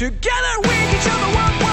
Together we can show the world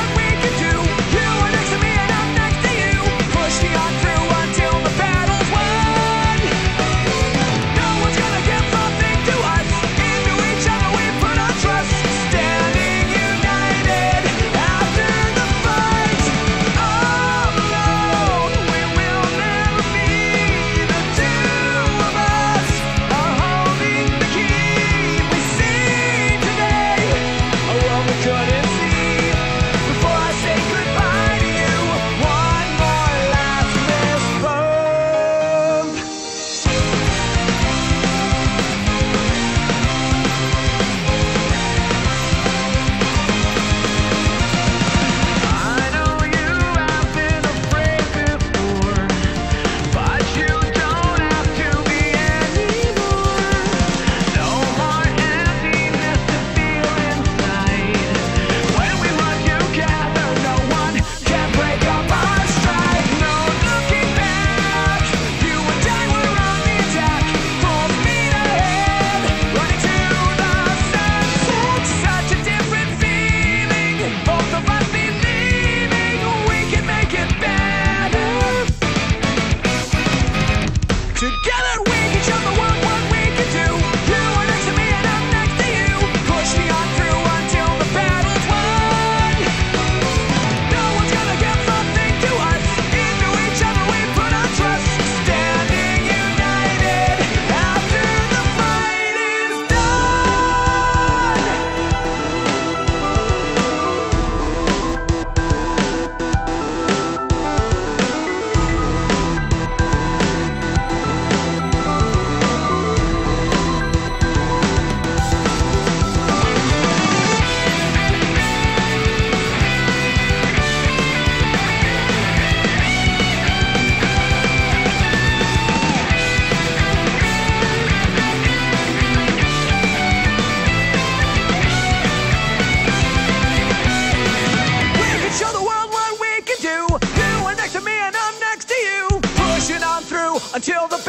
Until the